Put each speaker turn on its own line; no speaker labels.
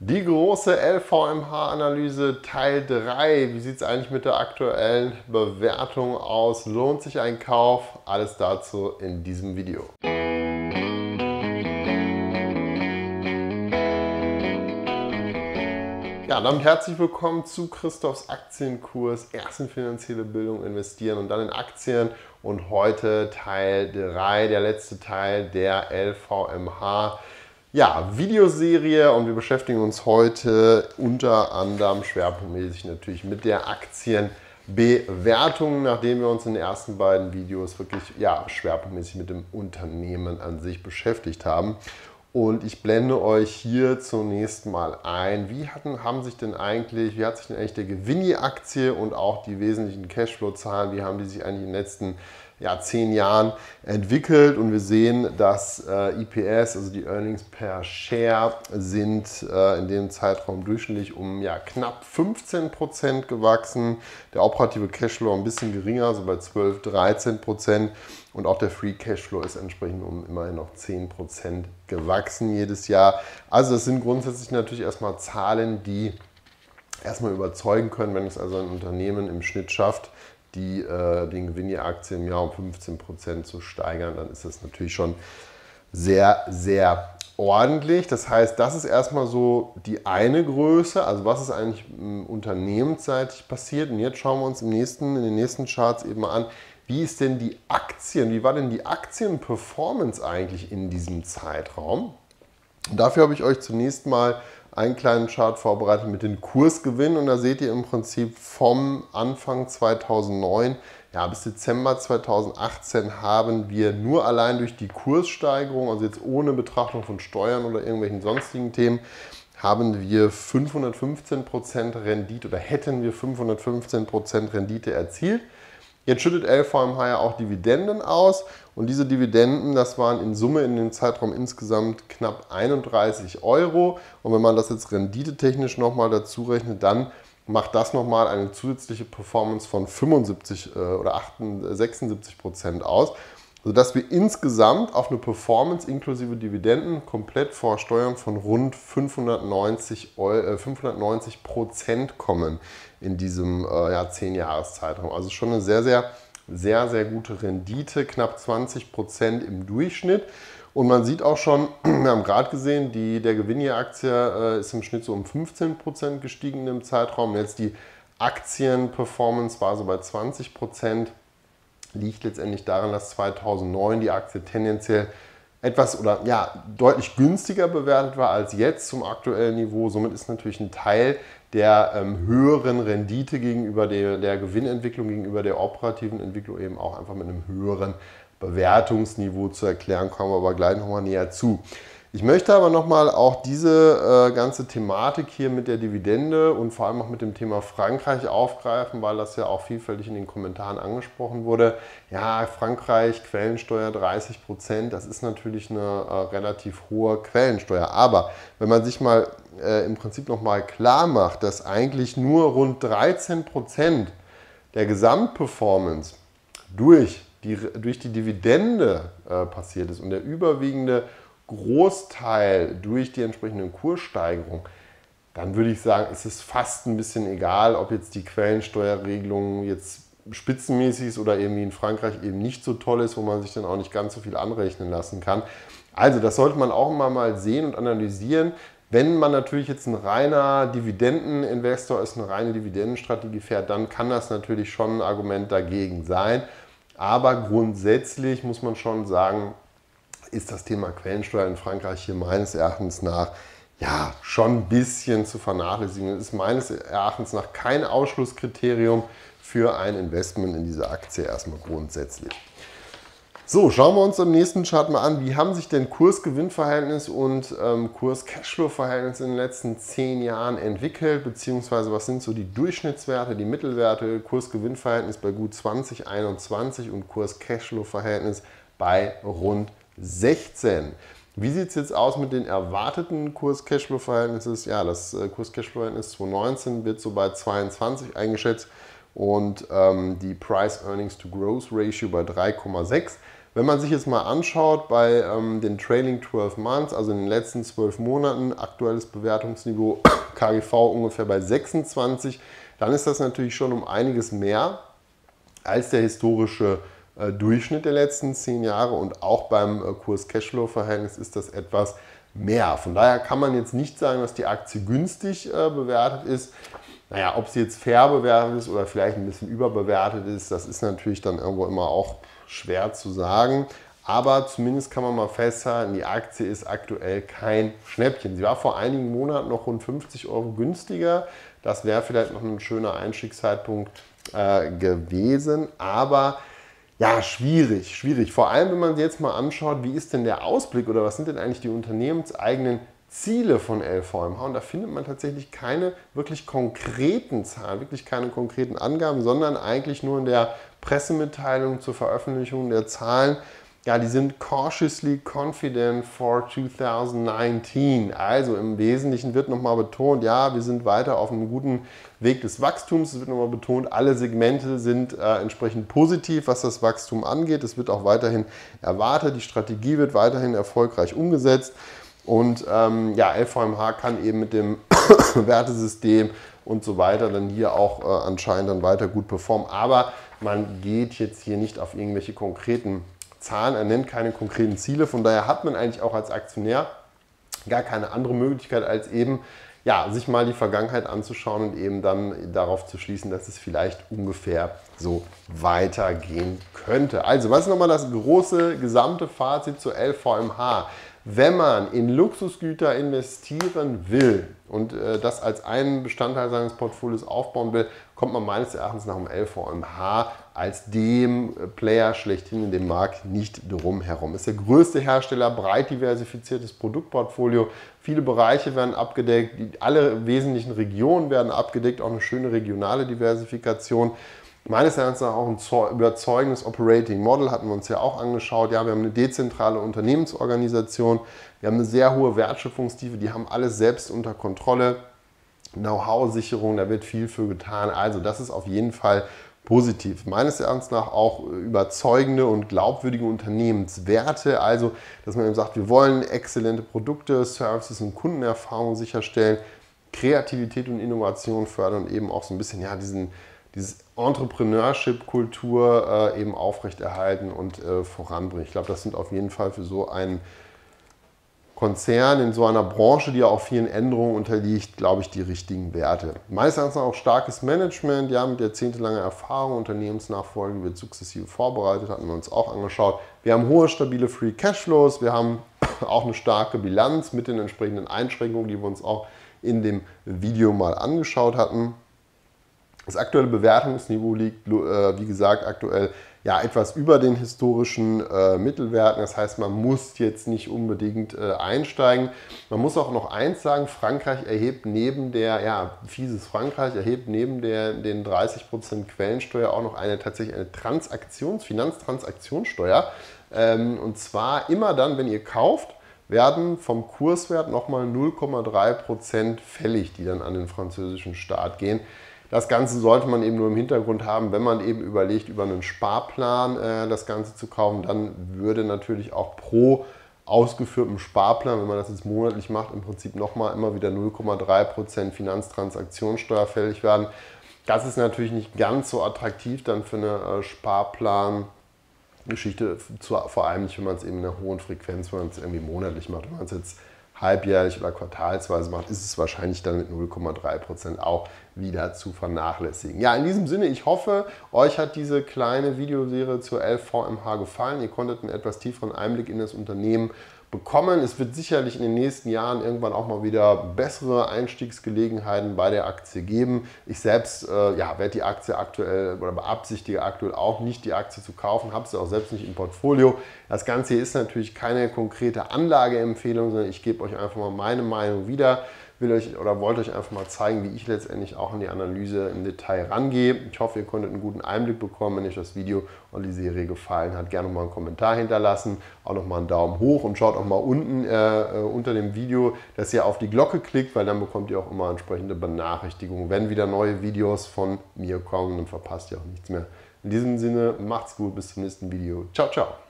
Die große LVMH-Analyse Teil 3. Wie sieht es eigentlich mit der aktuellen Bewertung aus? Lohnt sich ein Kauf? Alles dazu in diesem Video. Ja, damit herzlich willkommen zu Christophs Aktienkurs. Erst in finanzielle Bildung investieren und dann in Aktien. Und heute Teil 3, der letzte Teil der LVMH ja, Videoserie und wir beschäftigen uns heute unter anderem schwerpunktmäßig natürlich mit der Aktienbewertung, nachdem wir uns in den ersten beiden Videos wirklich ja, schwerpunktmäßig mit dem Unternehmen an sich beschäftigt haben. Und ich blende euch hier zunächst mal ein, wie hatten, haben sich denn eigentlich, wie hat sich denn eigentlich der Gewinn je Aktie und auch die wesentlichen Cashflow-Zahlen, wie haben die sich eigentlich in den letzten ja, zehn Jahren entwickelt und wir sehen, dass äh, EPS, also die Earnings per Share, sind äh, in dem Zeitraum durchschnittlich um ja, knapp 15 Prozent gewachsen. Der operative Cashflow ein bisschen geringer, so bei 12, 13 Prozent und auch der Free Cashflow ist entsprechend um immerhin noch 10 Prozent gewachsen jedes Jahr. Also das sind grundsätzlich natürlich erstmal Zahlen, die erstmal überzeugen können, wenn es also ein Unternehmen im Schnitt schafft, die, äh, den Gewinn der Aktie im Jahr um 15 Prozent zu steigern, dann ist das natürlich schon sehr, sehr ordentlich. Das heißt, das ist erstmal so die eine Größe, also was ist eigentlich unternehmensseitig passiert. Und jetzt schauen wir uns im nächsten, in den nächsten Charts eben mal an, wie ist denn die Aktien, wie war denn die Aktienperformance eigentlich in diesem Zeitraum? Und dafür habe ich euch zunächst mal einen kleinen Chart vorbereitet mit den Kursgewinnen und da seht ihr im Prinzip vom Anfang 2009 ja, bis Dezember 2018 haben wir nur allein durch die Kurssteigerung, also jetzt ohne Betrachtung von Steuern oder irgendwelchen sonstigen Themen, haben wir 515% Rendite oder hätten wir 515% Rendite erzielt. Jetzt schüttet LVMH ja auch Dividenden aus und diese Dividenden, das waren in Summe in dem Zeitraum insgesamt knapp 31 Euro. Und wenn man das jetzt renditetechnisch nochmal dazu rechnet, dann macht das nochmal eine zusätzliche Performance von 75 äh, oder 76 Prozent aus, sodass wir insgesamt auf eine Performance inklusive Dividenden komplett vor Steuern von rund 590 äh, Prozent kommen in diesem äh, ja, 10-Jahres-Zeitraum. Also schon eine sehr, sehr, sehr, sehr gute Rendite, knapp 20 Prozent im Durchschnitt. Und man sieht auch schon, wir haben gerade gesehen, die, der Gewinn je Aktie äh, ist im Schnitt so um 15 Prozent gestiegen im Zeitraum. jetzt die Aktienperformance war so bei 20 Prozent. Liegt letztendlich daran, dass 2009 die Aktie tendenziell etwas oder ja deutlich günstiger bewertet war als jetzt zum aktuellen Niveau. Somit ist natürlich ein Teil der ähm, höheren Rendite gegenüber der, der Gewinnentwicklung, gegenüber der operativen Entwicklung eben auch einfach mit einem höheren Bewertungsniveau zu erklären, kommen wir aber gleich nochmal näher zu. Ich möchte aber nochmal auch diese äh, ganze Thematik hier mit der Dividende und vor allem auch mit dem Thema Frankreich aufgreifen, weil das ja auch vielfältig in den Kommentaren angesprochen wurde. Ja, Frankreich, Quellensteuer 30 Prozent, das ist natürlich eine äh, relativ hohe Quellensteuer. Aber wenn man sich mal äh, im Prinzip nochmal klar macht, dass eigentlich nur rund 13 Prozent der Gesamtperformance durch die, durch die Dividende äh, passiert ist und der überwiegende Großteil durch die entsprechenden Kurssteigerungen, dann würde ich sagen, ist es fast ein bisschen egal, ob jetzt die Quellensteuerregelung jetzt spitzenmäßig ist oder irgendwie in Frankreich eben nicht so toll ist, wo man sich dann auch nicht ganz so viel anrechnen lassen kann. Also das sollte man auch immer mal sehen und analysieren. Wenn man natürlich jetzt ein reiner Dividendeninvestor ist, eine reine Dividendenstrategie fährt, dann kann das natürlich schon ein Argument dagegen sein. Aber grundsätzlich muss man schon sagen, ist das Thema Quellensteuer in Frankreich hier meines Erachtens nach ja schon ein bisschen zu vernachlässigen. Es ist meines Erachtens nach kein Ausschlusskriterium für ein Investment in diese Aktie erstmal grundsätzlich. So, schauen wir uns im nächsten Chart mal an, wie haben sich denn Kurs-Gewinn-Verhältnis und ähm, Kurs-Cashflow-Verhältnis in den letzten zehn Jahren entwickelt, beziehungsweise was sind so die Durchschnittswerte, die Mittelwerte, Kurs-Gewinn-Verhältnis bei gut 2021 und Kurs-Cashflow-Verhältnis bei rund 16. Wie sieht es jetzt aus mit den erwarteten Kurs-Cashflow-Verhältnissen? Ja, das äh, Kurs-Cashflow-Verhältnis 2019 wird so bei 22 eingeschätzt und ähm, die Price-Earnings-to-Growth-Ratio bei 3,6. Wenn man sich jetzt mal anschaut bei ähm, den Trailing 12 Months, also in den letzten 12 Monaten, aktuelles Bewertungsniveau KGV ungefähr bei 26, dann ist das natürlich schon um einiges mehr als der historische Durchschnitt der letzten 10 Jahre und auch beim äh, Kurs-Cashflow-Verhältnis ist das etwas mehr. Von daher kann man jetzt nicht sagen, dass die Aktie günstig äh, bewertet ist. Naja, ob sie jetzt fair bewertet ist oder vielleicht ein bisschen überbewertet ist, das ist natürlich dann irgendwo immer auch schwer zu sagen. Aber zumindest kann man mal festhalten, die Aktie ist aktuell kein Schnäppchen. Sie war vor einigen Monaten noch rund 50 Euro günstiger. Das wäre vielleicht noch ein schöner Einstiegszeitpunkt äh, gewesen. Aber ja, schwierig, schwierig. Vor allem, wenn man sich jetzt mal anschaut, wie ist denn der Ausblick oder was sind denn eigentlich die unternehmenseigenen Ziele von LVMH und da findet man tatsächlich keine wirklich konkreten Zahlen, wirklich keine konkreten Angaben, sondern eigentlich nur in der Pressemitteilung zur Veröffentlichung der Zahlen. Ja, die sind cautiously confident for 2019. Also im Wesentlichen wird nochmal betont, ja, wir sind weiter auf einem guten Weg des Wachstums. Es wird nochmal betont, alle Segmente sind äh, entsprechend positiv, was das Wachstum angeht. Es wird auch weiterhin erwartet, die Strategie wird weiterhin erfolgreich umgesetzt. Und ähm, ja, LVMH kann eben mit dem Wertesystem und so weiter dann hier auch äh, anscheinend dann weiter gut performen. Aber man geht jetzt hier nicht auf irgendwelche konkreten Zahlen, er nennt keine konkreten Ziele. Von daher hat man eigentlich auch als Aktionär gar keine andere Möglichkeit als eben ja, sich mal die Vergangenheit anzuschauen und eben dann darauf zu schließen, dass es vielleicht ungefähr so weitergehen könnte. Also, was ist nochmal das große gesamte Fazit zur LVMH? Wenn man in Luxusgüter investieren will und äh, das als einen Bestandteil seines Portfolios aufbauen will, kommt man meines Erachtens nach dem LVMH als dem Player schlechthin in dem Markt nicht drum herum. Ist der größte Hersteller, breit diversifiziertes Produktportfolio. Viele Bereiche werden abgedeckt, alle wesentlichen Regionen werden abgedeckt, auch eine schöne regionale Diversifikation meines Erachtens auch ein überzeugendes Operating Model, hatten wir uns ja auch angeschaut. Ja, wir haben eine dezentrale Unternehmensorganisation, wir haben eine sehr hohe Wertschöpfungstiefe, die haben alles selbst unter Kontrolle. Know-how-Sicherung, da wird viel für getan. Also das ist auf jeden Fall positiv. Meines Erachtens nach auch überzeugende und glaubwürdige Unternehmenswerte. Also, dass man eben sagt, wir wollen exzellente Produkte, Services und Kundenerfahrungen sicherstellen, Kreativität und Innovation fördern und eben auch so ein bisschen ja, diesen dieses Entrepreneurship-Kultur äh, eben aufrechterhalten und äh, voranbringen. Ich glaube, das sind auf jeden Fall für so einen Konzern in so einer Branche, die ja auch vielen Änderungen unterliegt, glaube ich, die richtigen Werte. Meistens auch starkes Management, ja, mit jahrzehntelanger Erfahrung, Unternehmensnachfolge wird sukzessive vorbereitet, hatten wir uns auch angeschaut. Wir haben hohe, stabile Free Cashflows, wir haben auch eine starke Bilanz mit den entsprechenden Einschränkungen, die wir uns auch in dem Video mal angeschaut hatten. Das aktuelle Bewertungsniveau liegt, äh, wie gesagt, aktuell ja, etwas über den historischen äh, Mittelwerten. Das heißt, man muss jetzt nicht unbedingt äh, einsteigen. Man muss auch noch eins sagen, Frankreich erhebt neben der, ja, fieses Frankreich erhebt neben der, den 30% Quellensteuer auch noch eine tatsächlich eine Transaktions-, Finanztransaktionssteuer. Ähm, und zwar immer dann, wenn ihr kauft, werden vom Kurswert nochmal 0,3% fällig, die dann an den französischen Staat gehen. Das Ganze sollte man eben nur im Hintergrund haben, wenn man eben überlegt, über einen Sparplan äh, das Ganze zu kaufen, dann würde natürlich auch pro ausgeführtem Sparplan, wenn man das jetzt monatlich macht, im Prinzip nochmal immer wieder 0,3% Finanztransaktionssteuer fällig werden. Das ist natürlich nicht ganz so attraktiv dann für eine äh, Sparplan-Geschichte, vor allem nicht, wenn man es eben in einer hohen Frequenz, wenn man es irgendwie monatlich macht. Wenn man es jetzt halbjährlich oder quartalsweise macht, ist es wahrscheinlich dann mit 0,3 Prozent auch wieder zu vernachlässigen. Ja, in diesem Sinne, ich hoffe, euch hat diese kleine Videoserie zur LVMH gefallen. Ihr konntet einen etwas tieferen Einblick in das Unternehmen bekommen. Es wird sicherlich in den nächsten Jahren irgendwann auch mal wieder bessere Einstiegsgelegenheiten bei der Aktie geben. Ich selbst äh, ja, werde die Aktie aktuell oder beabsichtige aktuell auch nicht die Aktie zu kaufen, habe sie auch selbst nicht im Portfolio. Das Ganze hier ist natürlich keine konkrete Anlageempfehlung, sondern ich gebe euch einfach mal meine Meinung wieder will euch oder wollte euch einfach mal zeigen, wie ich letztendlich auch in die Analyse im Detail rangehe. Ich hoffe, ihr konntet einen guten Einblick bekommen. Wenn euch das Video und die Serie gefallen hat, gerne mal einen Kommentar hinterlassen, auch noch mal einen Daumen hoch und schaut auch mal unten äh, äh, unter dem Video, dass ihr auf die Glocke klickt, weil dann bekommt ihr auch immer entsprechende Benachrichtigungen, wenn wieder neue Videos von mir kommen. Dann verpasst ihr auch nichts mehr. In diesem Sinne, macht's gut, bis zum nächsten Video. Ciao, ciao.